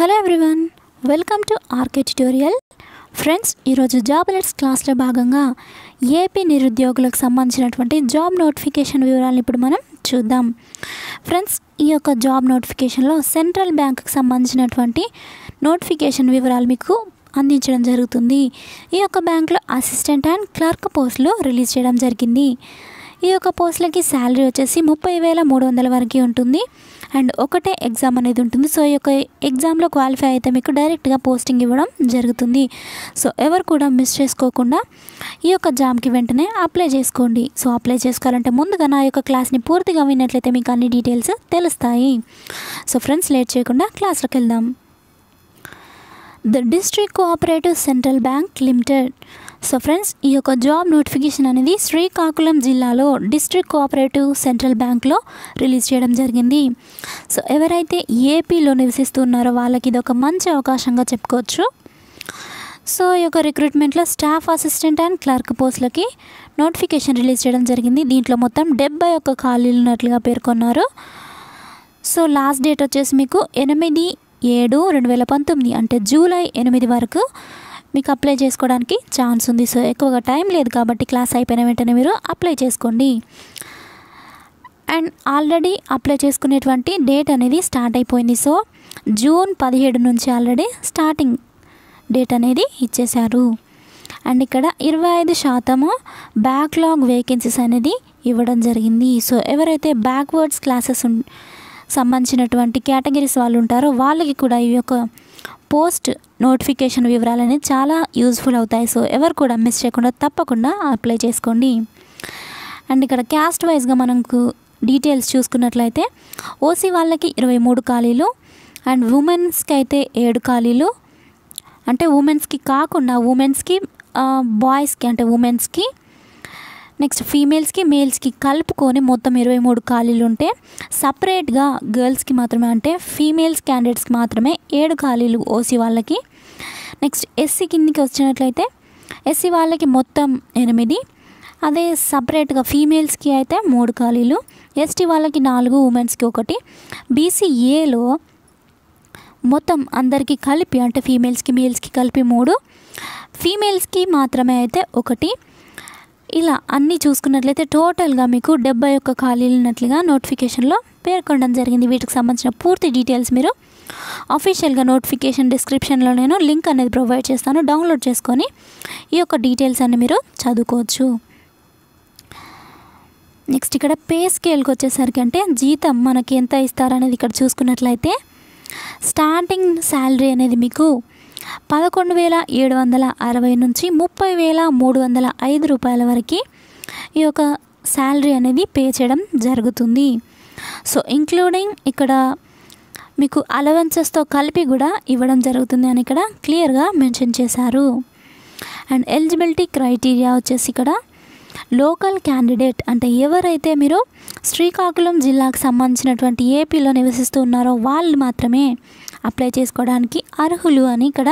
Hello everyone welcome to RK tutorial. Friends ఈరోజు job alerts క్లాస్లో భాగంగా ఏపీ నిరుద్యోగులకు సంబంధించినటువంటి జాబ్ నోటిఫికేషన్ వివరాలను ఇప్పుడు మనం చూద్దాం. ఫ్రెండ్స్ ఈ యొక్క జాబ్ నోటిఫికేషన్లో సెంట్రల్ బ్యాంక్కి సంబంధించినటువంటి నోటిఫికేషన్ వివరాలు మీకు అందించడం జరుగుతుంది. ఈ యొక్క బ్యాంక్లో అసిస్టెంట్ అండ్ క్లర్క్ పోస్టులు రిలీజ్ చేయడం జరిగింది. ఈ యొక్క పోస్టులకి శాలరీ వచ్చేసి ముప్పై వేల మూడు వందల వరకు ఉంటుంది. అండ్ ఒకటే ఎగ్జామ్ అనేది ఉంటుంది. సో ఈ యొక్క ఎగ్జామ్లో క్వాలిఫై అయితే మీకు డైరెక్ట్గా పోస్టింగ్ ఇవ్వడం జరుగుతుంది. సో ఎవరు కూడా మిస్ చేసుకోకుండా ఈ యొక్క జాబ్కి వెంటనే అప్లై చేసుకోండి. సో అప్లై చేసుకోవాలంటే ముందుగా నా యొక్క క్లాస్ని పూర్తిగా విన్నట్లయితే మీకు అన్ని డీటెయిల్స్ తెలుస్తాయి. సో ఫ్రెండ్స్ లేట్ చేయకుండా క్లాస్లోకి వెళ్దాం. The district cooperative central bank limited so friends ఈ యొక్క జాబ్ నోటిఫికేషన్ అనేది శ్రీకాకుళం జిల్లాలో డిస్ట్రిక్ట్ కోఆపరేటివ్ సెంట్రల్ బ్యాంక్లో రిలీజ్ చేయడం జరిగింది. సో ఎవరైతే ఏపీలో నివసిస్తున్నారో వాళ్ళకి ఇది ఒక మంచి అవకాశంగా చెప్పుకోవచ్చు. సో ఈ యొక్క రిక్రూట్మెంట్లో స్టాఫ్ అసిస్టెంట్ అండ్ క్లర్క్ పోస్టులకి నోటిఫికేషన్ రిలీజ్ చేయడం జరిగింది. దీంట్లో మొత్తం డెబ్బై ఒక్క ఖాళీలు ఉన్నట్లుగా పేర్కొన్నారు. సో లాస్ట్ డేట్ వచ్చేసి మీకు ఎనిమిది ఏడు రెండు వేల పంతొమ్మిది అంటే జూలై ఎనిమిది వరకు మీకు అప్లై చేసుకోవడానికి ఛాన్స్ ఉంది. సో ఎక్కువగా టైం లేదు కాబట్టి క్లాస్ అయిపోయిన వెంటనే మీరు అప్లై చేసుకోండి. అండ్ ఆల్రెడీ అప్లై చేసుకునేటువంటి డేట్ అనేది స్టార్ట్ అయిపోయింది. సో జూన్ పదిహేడు నుంచి ఆల్రెడీ స్టార్టింగ్ డేట్ అనేది ఇచ్చేశారు. అండ్ ఇక్కడ ఇరవై ఐదు శాతము బ్యాక్లాగ్ వేకెన్సీస్ అనేది ఇవ్వడం జరిగింది. సో ఎవరైతే బ్యాక్వర్డ్స్ క్లాసెస్ సంబంధించినటువంటి కేటగిరీస్ వాళ్ళు ఉంటారో వాళ్ళకి కూడా ఈ యొక్క పోస్ట్ నోటిఫికేషన్ వివరాలు అనేది చాలా యూజ్ఫుల్ అవుతాయి. సో ఎవరు కూడా మిస్ చేయకుండా తప్పకుండా అప్లై చేసుకోండి. అండ్ ఇక్కడ క్యాస్ట్ వైజ్గా మనకు డీటెయిల్స్ చూసుకున్నట్లయితే ఓసీ వాళ్ళకి ఇరవై మూడు ఖాళీలు అండ్ ఉమెన్స్కి అయితే ఏడు ఖాళీలు. అంటే ఉమెన్స్కి కాకుండా ఉమెన్స్కి బాయ్స్కి అంటే ఉమెన్స్కి నెక్స్ట్ ఫీమేల్స్కి మేల్స్కి కలుపుకొని మొత్తం ఇరవై మూడు ఖాళీలు ఉంటే సపరేట్గా గర్ల్స్కి మాత్రమే అంటే ఫీమేల్స్ క్యాండిడేట్స్కి మాత్రమే ఏడు ఖాళీలు ఓసీ వాళ్ళకి. నెక్స్ట్ ఎస్సీ కిందికి వచ్చినట్లయితే ఎస్సీ వాళ్ళకి మొత్తం ఎనిమిది. అదే సపరేట్గా ఫీమేల్స్కి అయితే మూడు ఖాళీలు. ఎస్టీ వాళ్ళకి నాలుగు ఉమెన్స్కి ఒకటి. బీసీఏలో మొత్తం అందరికీ కలిపి అంటే ఫీమేల్స్కి మేల్స్కి కలిపి మూడు. ఫీమేల్స్కి మాత్రమే అయితే ఒకటి. ఇలా అన్నీ చూసుకున్నట్లయితే టోటల్గా మీకు డెబ్బై ఒక్క ఖాళీలు ఉన్నట్లుగా నోటిఫికేషన్లో పేర్కొనడం జరిగింది. వీటికి సంబంధించిన పూర్తి డీటెయిల్స్ మీరు అఫీషియల్గా నోటిఫికేషన్ డిస్క్రిప్షన్లో నేను లింక్ అనేది ప్రొవైడ్ చేస్తాను. డౌన్లోడ్ చేసుకొని ఈ యొక్క డీటెయిల్స్ అన్ని మీరు చదువుకోవచ్చు. నెక్స్ట్ ఇక్కడ పే స్కేల్కి వచ్చేసరికి అంటే జీతం మనకి ఎంత ఇస్తారనేది ఇక్కడ చూసుకున్నట్లయితే స్టార్టింగ్ శాలరీ అనేది మీకు పదకొండు వేల ఏడు వందల అరవై నుంచి ముప్పై వేల మూడు వందల ఐదు రూపాయల వరకు ఈ యొక్క శాలరీ అనేది పే చేయడం జరుగుతుంది. సో ఇంక్లూడింగ్ ఇక్కడ మీకు అలవెన్సెస్తో కలిపి కూడా ఇవ్వడం జరుగుతుంది అని ఇక్కడ క్లియర్గా మెన్షన్ చేశారు. అండ్ ఎలిజిబిలిటీ క్రైటీరియా వచ్చేసి ఇక్కడ లోకల్ క్యాండిడేట్ అంటే ఎవరైతే మీరు శ్రీకాకుళం జిల్లాకు సంబంధించినటువంటి ఏపీలో నివసిస్తూ ఉన్నారో వాళ్ళు మాత్రమే అప్లై చేసుకోవడానికి అర్హులు అని ఇక్కడ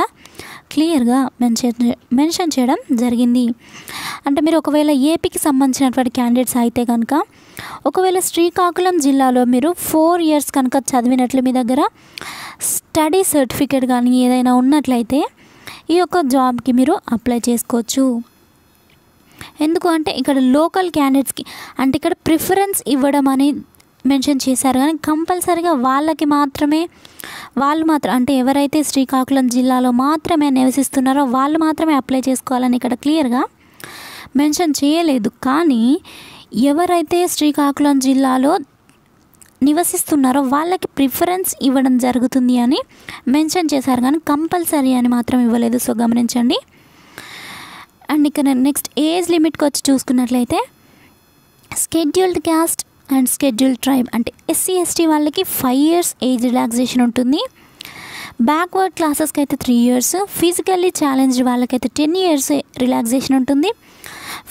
క్లియర్గా మెన్షన్ మెన్షన్ చేయడం జరిగింది. అంటే మీరు ఒకవేళ ఏపీకి సంబంధించినటువంటి క్యాండిడేట్స్ అయితే కనుక ఒకవేళ శ్రీకాకుళం జిల్లాలో మీరు ఫోర్ ఇయర్స్ కనుక చదివినట్లు మీ దగ్గర స్టడీ సర్టిఫికేట్ కానీ ఏదైనా ఉన్నట్లయితే ఈ యొక్క జాబ్కి మీరు అప్లై చేసుకోవచ్చు. ఎందుకు అంటే ఇక్కడ లోకల్ క్యాండిడేట్స్కి అంటే ఇక్కడ ప్రిఫరెన్స్ ఇవ్వడం అనేది మెన్షన్ చేశారు కానీ కంపల్సరీగా వాళ్ళకి మాత్రమే వాళ్ళు మాత్రం అంటే ఎవరైతే శ్రీకాకుళం జిల్లాలో మాత్రమే నివసిస్తున్నారో వాళ్ళు మాత్రమే అప్లై చేసుకోవాలని ఇక్కడ క్లియర్గా మెన్షన్ చేయలేదు. కానీ ఎవరైతే శ్రీకాకుళం జిల్లాలో నివసిస్తున్నారో వాళ్ళకి ప్రిఫరెన్స్ ఇవ్వడం జరుగుతుంది అని మెన్షన్ చేశారు కానీ కంపల్సరీ అని మాత్రం ఇవ్వలేదు. సో గమనించండి. అండ్ ఇక్కడ నెక్స్ట్ ఏజ్ లిమిట్కి వచ్చి చూసుకున్నట్లయితే scheduled caste and schedule tribe అంటే ఎస్సీ ఎస్టీ వాళ్ళకి ఫైవ్ ఇయర్స్ ఏజ్ రిలాక్సేషన్ ఉంటుంది. బ్యాక్వర్డ్ క్లాసెస్కి అయితే త్రీ ఇయర్స్ ఫిజికల్లీ ఛాలెంజ్డ్ వాళ్ళకైతే టెన్ ఇయర్స్ రిలాక్సేషన్ ఉంటుంది.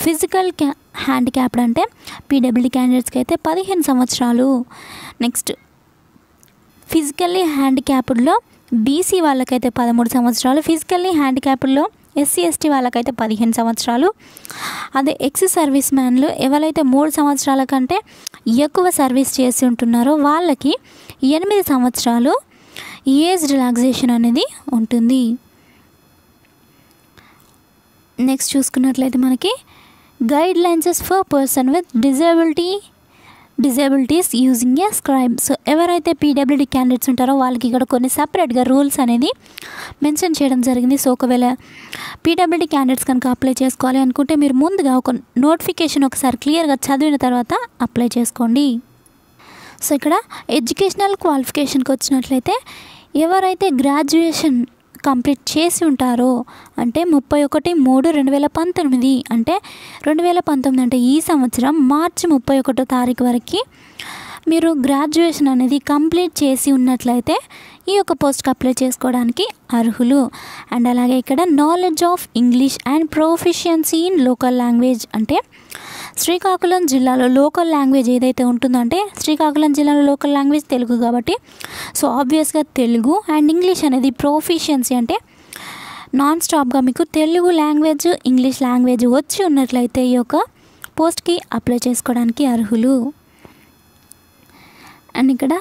ఫిజికల్ క్యా హ్యాండిక్యాప్డ్ అంటే పీడబ్ల్యూడీ క్యాండిడేట్స్కి అయితే పదిహేను సంవత్సరాలు. నెక్స్ట్ ఫిజికల్లీ హ్యాండిక్యాప్డ్లో బీసీ వాళ్ళకైతే పదమూడు సంవత్సరాలు ఫిజికల్లీ హ్యాండిక్యాప్డ్లో ఎస్సీ ఎస్టీ వాళ్ళకైతే పదిహేను సంవత్సరాలు. అదే ఎక్స్ సర్వీస్ మ్యాన్లు ఎవరైతే మూడు సంవత్సరాల కంటే ఎక్కువ సర్వీస్ చేసి ఉంటున్నారో వాళ్ళకి ఎనిమిది సంవత్సరాలు ఏజ్ రిలాక్సేషన్ అనేది ఉంటుంది. నెక్స్ట్ చూసుకున్నట్లయితే మనకి guidelines for person with disability disabilities using a scribe. So ఎవరైతే పీడబ్ల్యూడీ క్యాండిడేట్స్ ఉంటారో వాళ్ళకి ఇక్కడ కొన్ని సపరేట్గా రూల్స్ అనేది మెన్షన్ చేయడం జరిగింది. సో ఒకవేళ పీడబ్ల్యూడీ క్యాండిడేట్స్ కనుక అప్లై చేసుకోవాలి అనుకుంటే మీరు ముందుగా ఒక నోటిఫికేషన్ ఒకసారి క్లియర్గా చదివిన తర్వాత అప్లై చేసుకోండి. సో ఇక్కడ ఎడ్యుకేషనల్ క్వాలిఫికేషన్కి వచ్చినట్లయితే ఎవరైతే గ్రాడ్యుయేషన్ కంప్లీట్ చేసి ఉంటారో అంటే ముప్పై ఒకటి మూడు రెండు వేల పంతొమ్మిది అంటే రెండు వేల పంతొమ్మిది అంటే ఈ సంవత్సరం మార్చి ముప్పై ఒకటో తారీఖు వరకు మీరు గ్రాడ్యుయేషన్ అనేది కంప్లీట్ చేసి ఉన్నట్లయితే ఈ యొక్క పోస్ట్కి అప్లై చేసుకోవడానికి అర్హులు. అండ్ అలాగే ఇక్కడ knowledge of English and proficiency in local language అంటే శ్రీకాకుళం జిల్లాలో లోకల్ లాంగ్వేజ్ ఏదైతే ఉంటుందో అంటే శ్రీకాకుళం జిల్లాలో లోకల్ లాంగ్వేజ్ తెలుగు కాబట్టి సో ఆబ్వియస్గా తెలుగు అండ్ ఇంగ్లీష్ అనేది ప్రొఫిషియన్సీ అంటే నాన్ స్టాప్గా మీకు తెలుగు లాంగ్వేజ్ ఇంగ్లీష్ లాంగ్వేజ్ వచ్చి ఉన్నట్లయితే ఈ యొక్క పోస్ట్కి అప్లై చేసుకోవడానికి అర్హులు. అండ్ ఇక్కడ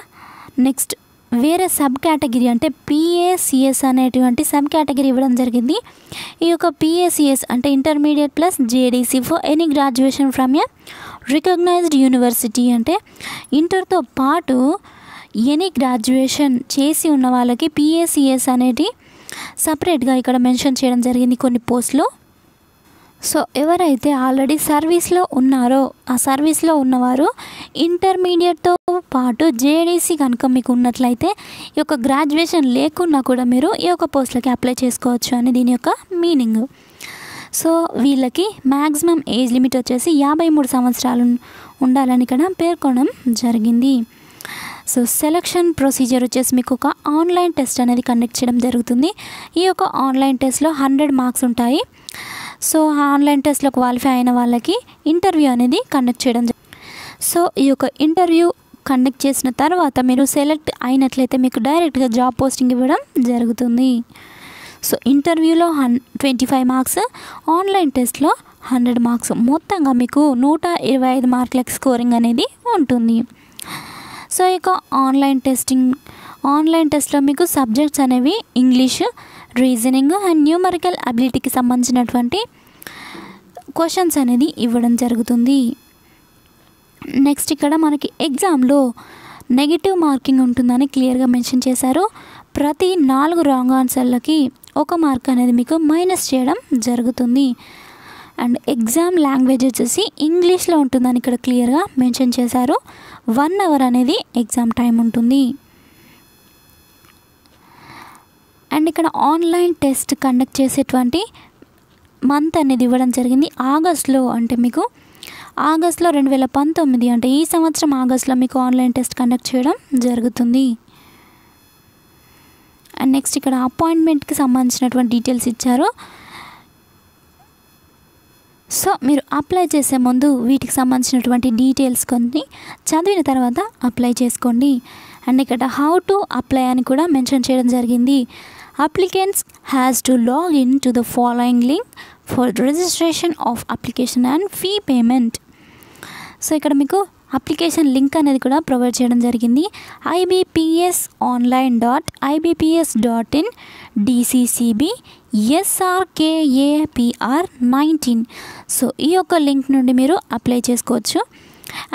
నెక్స్ట్ వేరే సబ్ కేటగిరీ అంటే పిఏసిఎస్ అనేటువంటి సబ్ కేటగిరీ ఇవ్వడం జరిగింది. ఈ యొక్క పిఏసిఎస్ అంటే intermediate plus JDC for any graduation from a recognised university అంటే ఇంటర్తో పాటు ఎనీ గ్రాడ్యుయేషన్ చేసి ఉన్న వాళ్ళకి పిఏసిఎస్ అనేది సపరేట్గా ఇక్కడ మెన్షన్ చేయడం జరిగింది కొన్ని పోస్టులు సో ఎవరైతే ఆల్రెడీ సర్వీస్లో ఉన్నారో ఆ సర్వీస్లో ఉన్నవారు ఇంటర్మీడియట్తో పాటు జేడీసీ కనుక మీకు ఉన్నట్లయితే ఈ యొక్క గ్రాడ్యుయేషన్ లేకున్నా కూడా మీరు ఈ యొక్క పోస్టులకి అప్లై చేసుకోవచ్చు అని దీని యొక్క మీనింగ్ సో వీళ్ళకి మ్యాక్సిమం ఏజ్ లిమిట్ వచ్చేసి యాభై మూడు సంవత్సరాలు ఉండాలని ఇక్కడ పేర్కొనడం జరిగింది. సో సెలక్షన్ ప్రొసీజర్ వచ్చేసి మీకు ఒక ఆన్లైన్ టెస్ట్ అనేది కండక్ట్ చేయడం జరుగుతుంది. ఈ యొక్క ఆన్లైన్ టెస్ట్లో హండ్రెడ్ మార్క్స్ ఉంటాయి. సో ఆ ఆన్లైన్ టెస్ట్లో క్వాలిఫై అయిన వాళ్ళకి ఇంటర్వ్యూ అనేది కండక్ట్ చేయడం జ- సో ఈ యొక్క ఇంటర్వ్యూ కండక్ట్ చేసిన తర్వాత మీరు సెలెక్ట్ అయినట్లయితే మీకు డైరెక్ట్గా జాబ్ పోస్టింగ్ ఇవ్వడం జరుగుతుంది. సో ఇంటర్వ్యూలో హన్ ట్వంటీ ఫైవ్ మార్క్స్ ఆన్లైన్ టెస్ట్లో హండ్రెడ్ మార్క్స్ మొత్తంగా మీకు నూట ఇరవై ఐదు మార్కులకు స్కోరింగ్ అనేది ఉంటుంది. సో ఇక ఆన్లైన్ టెస్టింగ్ ఆన్లైన్ టెస్ట్లో మీకు సబ్జెక్ట్స్ అనేవి ఇంగ్లీష్ రీజనింగ్ అండ్ న్యూమరికల్ అబిలిటీకి సంబంధించినటువంటి క్వశ్చన్స్ అనేది ఇవ్వడం జరుగుతుంది. నెక్స్ట్ ఇక్కడ మనకి ఎగ్జామ్లో నెగిటివ్ మార్కింగ్ ఉంటుందని క్లియర్గా మెన్షన్ చేశారు. ప్రతి నాలుగు రాంగ్ ఆన్సర్లకి ఒక మార్క్ అనేది మీకు మైనస్ చేయడం జరుగుతుంది. అండ్ ఎగ్జామ్ లాంగ్వేజ్ వచ్చేసి ఇంగ్లీష్లో ఉంటుందని ఇక్కడ క్లియర్గా మెన్షన్ చేశారు. వన్ అవర్ అనేది ఎగ్జామ్ టైం ఉంటుంది. అండ్ ఇక్కడ ఆన్లైన్ టెస్ట్ కండక్ట్ చేసేటువంటి మంత్ అనేది ఇవ్వడం జరిగింది. ఆగస్ట్లో అంటే మీకు ఆగస్ట్లో రెండు వేల పంతొమ్మిది అంటే ఈ సంవత్సరం ఆగస్ట్లో మీకు ఆన్లైన్ టెస్ట్ కండక్ట్ చేయడం జరుగుతుంది. అండ్ నెక్స్ట్ ఇక్కడ అపాయింట్మెంట్కి సంబంధించినటువంటి డీటెయిల్స్ ఇచ్చారు. సో మీరు అప్లై చేసే ముందు వీటికి సంబంధించినటువంటి డీటెయిల్స్ కొన్ని చదివిన తర్వాత అప్లై చేసుకోండి. అండ్ ఇక్కడ హౌ టు అప్లై అని కూడా మెన్షన్ చేయడం జరిగింది. Applicants has to log in to the following link for registration of application and fee payment. So ఇక్కడ మీకు అప్లికేషన్ లింక్ అనేది కూడా ప్రొవైడ్ చేయడం జరిగింది. IBPS online dot IBPS dot in DCCB SRKAPR nineteen so ఈ యొక్క లింక్ నుండి మీరు అప్లై చేసుకోవచ్చు.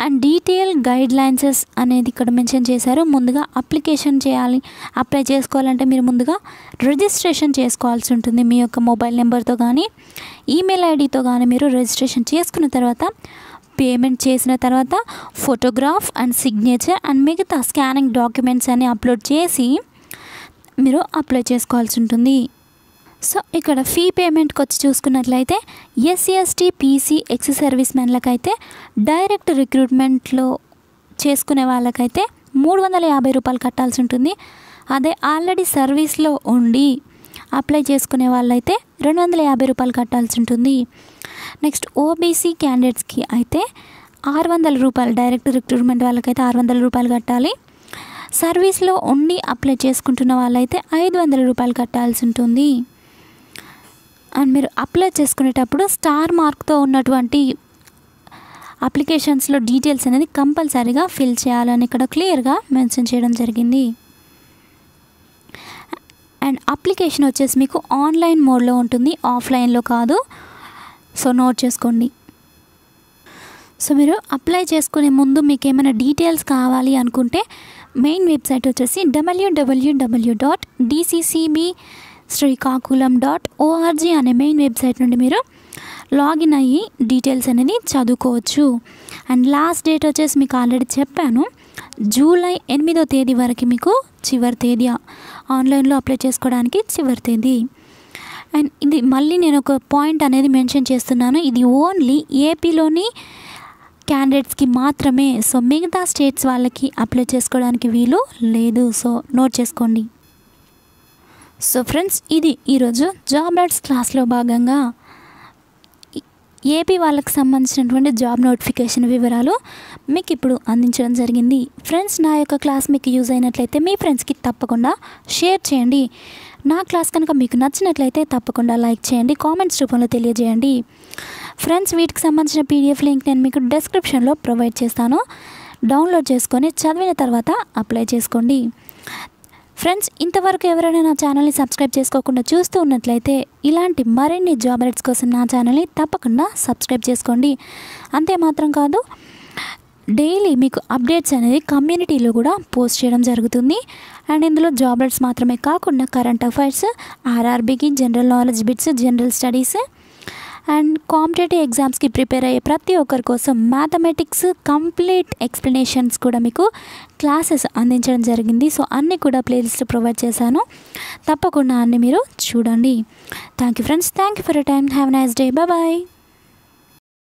అండ్ డీటెయిల్ గైడ్ లైన్సెస్ అనేది ఇక్కడ మెన్షన్ చేశారు. ముందుగా అప్లికేషన్ చేయాలి అప్లై చేసుకోవాలంటే మీరు ముందుగా రిజిస్ట్రేషన్ చేసుకోవాల్సి ఉంటుంది. మీ యొక్క మొబైల్ నెంబర్తో కానీ ఈమెయిల్ ఐడితో కానీ మీరు రిజిస్ట్రేషన్ చేసుకున్న తర్వాత పేమెంట్ చేసిన తర్వాత ఫోటోగ్రాఫ్ అండ్ సిగ్నేచర్ అండ్ మిగతా స్కానింగ్ డాక్యుమెంట్స్ అన్ని అప్లోడ్ చేసి మీరు అప్లై చేసుకోవాల్సి ఉంటుంది. సో ఇక్కడ ఫీ పేమెంట్కి వచ్చి చూసుకున్నట్లయితే SC ST PC ex service మెన్లకైతే direct రిక్రూట్మెంట్లో చేసుకునే వాళ్ళకైతే మూడు వందల యాభై రూపాయలు కట్టాల్సి ఉంటుంది. అదే ఆల్రెడీ సర్వీస్లో ఉండి అప్లై చేసుకునే వాళ్ళైతే రెండు వందల యాభై రూపాయలు కట్టాల్సి ఉంటుంది. నెక్స్ట్ ఓబీసీ క్యాండిడేట్స్కి అయితే ఆరు వందల రూపాయలు డైరెక్ట్ రిక్రూట్మెంట్ వాళ్ళకైతే ఆరు వందల రూపాయలు కట్టాలి. సర్వీస్లో ఉండి అప్లై చేసుకుంటున్న వాళ్ళైతే ఐదు వందల రూపాయలు కట్టాల్సి ఉంటుంది. అండ్ మీరు అప్లై చేసుకునేటప్పుడు స్టార్ మార్క్తో ఉన్నటువంటి అప్లికేషన్స్లో డీటెయిల్స్ అనేది కంపల్సరీగా ఫిల్ చేయాలని ఇక్కడ క్లియర్గా మెన్షన్ చేయడం జరిగింది. అండ్ అప్లికేషన్ వచ్చేసి మీకు ఆన్లైన్ మోడ్లో ఉంటుంది ఆఫ్లైన్లో కాదు. సో నోట్ చేసుకోండి. సో మీరు అప్లై చేసుకునే ముందు మీకు ఏమైనా డీటెయిల్స్ కావాలి అనుకుంటే మెయిన్ వెబ్సైట్ వచ్చేసి డబ్ల్యూడబ్ల్యూడబ్ల్యూ dot DCCB Srikakulam dot org అనే మెయిన్ వెబ్సైట్ నుండి మీరు లాగిన్ అయ్యి డీటెయిల్స్ అనేది చదువుకోవచ్చు. అండ్ లాస్ట్ డేట్ వచ్చేసి మీకు ఆల్రెడీ చెప్పాను. జూలై ఎనిమిదో తేదీ వరకు మీకు చివరి తేదీ ఆన్లైన్లో అప్లై చేసుకోవడానికి చివరి తేదీ. అండ్ ఇది మళ్ళీ నేను ఒక పాయింట్ అనేది మెన్షన్ చేస్తున్నాను. ఇది ఓన్లీ ఏపీలోని క్యాండిడేట్స్కి మాత్రమే. సో మిగతా స్టేట్స్ వాళ్ళకి అప్లై చేసుకోవడానికి వీలు లేదు. సో నోట్ చేసుకోండి. సో ఫ్రెండ్స్ ఇది ఈరోజు జాబ్ యాడ్స్ క్లాస్లో భాగంగా ఏపీ వాళ్ళకి సంబంధించినటువంటి జాబ్ నోటిఫికేషన్ వివరాలు మీకు ఇప్పుడు అందించడం జరిగింది. ఫ్రెండ్స్ నా యొక్క క్లాస్ మీకు యూజ్ అయినట్లయితే మీ ఫ్రెండ్స్కి తప్పకుండా షేర్ చేయండి. నా క్లాస్ కనుక మీకు నచ్చినట్లయితే తప్పకుండా లైక్ చేయండి కామెంట్స్ రూపంలో తెలియజేయండి. ఫ్రెండ్స్ వీటికి సంబంధించిన పీడిఎఫ్ లింక్ నేను మీకు డిస్క్రిప్షన్లో ప్రొవైడ్ చేస్తాను. డౌన్లోడ్ చేసుకొని చదివిన తర్వాత అప్లై చేసుకోండి. ఫ్రెండ్స్ ఇంతవరకు ఎవరైనా నా ఛానల్ని సబ్స్క్రైబ్ చేసుకోకుండా చూస్తూ ఉన్నట్లయితే ఇలాంటి మరిన్ని జాబ్ రైట్స్ కోసం నా ఛానల్ని తప్పకుండా సబ్స్క్రైబ్ చేసుకోండి. అంతే మాత్రం కాదు డైలీ మీకు అప్డేట్స్ అనేది కమ్యూనిటీలో కూడా పోస్ట్ చేయడం జరుగుతుంది. అండ్ ఇందులో జాబ్ రైట్స్ మాత్రమే కాకుండా current affairs ఆర్ఆర్బీకి general knowledge bits general studies and competitive ఎగ్జామ్స్కి ప్రిపేర్ అయ్యే ప్రతి ఒక్కరి కోసం మ్యాథమెటిక్స్ కంప్లీట్ ఎక్స్ప్లెనేషన్స్ కూడా మీకు క్లాసెస్ అందించడం జరిగింది. సో అన్నీ కూడా ప్లేలిస్ట్ ప్రొవైడ్ చేశాను. తప్పకుండా అన్నీ మీరు చూడండి. Thank you friends thank you for your time have nice day bye